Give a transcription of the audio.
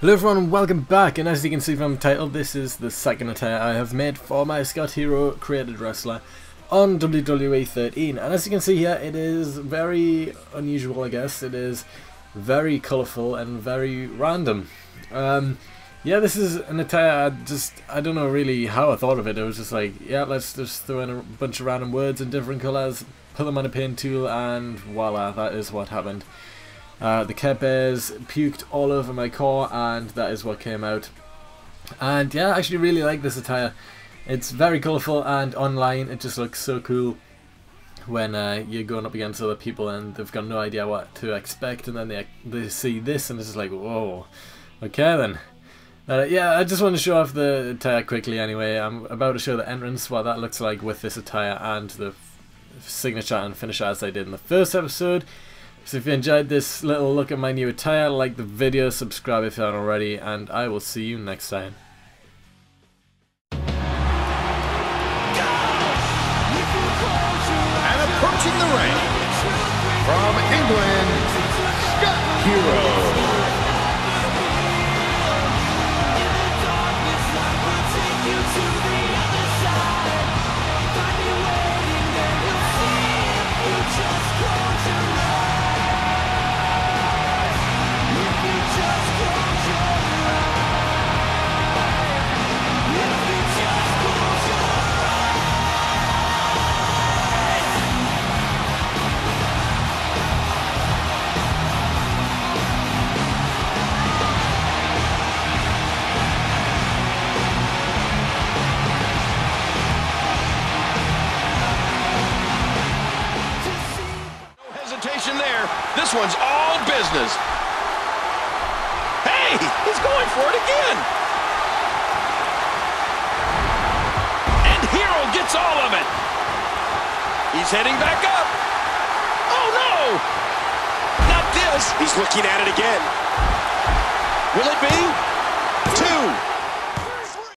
Hello everyone and welcome back and as you can see from the title this is the second attire I have made for my Scott Hero created wrestler on WWE 13 and as you can see here it is very unusual I guess. It is very colourful and very random. Um, yeah this is an attire I just I don't know really how I thought of it it was just like yeah let's just throw in a bunch of random words in different colours put them on a paint tool and voila that is what happened uh, the Care Bears puked all over my CAW and that is what came out. And yeah, I actually really like this attire. It's very colourful and online it just looks so cool when uh, you're going up against other people and they've got no idea what to expect and then they, they see this and it's just like, whoa, okay then. Uh, yeah, I just want to show off the attire quickly anyway. I'm about to show the entrance, what that looks like with this attire and the signature and finisher as I did in the first episode. So if you enjoyed this little look at my new attire, like the video, subscribe if you haven't already, and I will see you next time. And approaching the ring, from England, Scott Hero. There. This one's all business. Hey, he's going for it again. And Hero gets all of it. He's heading back up. Oh, no. Not this. He's looking at it again. Will it be?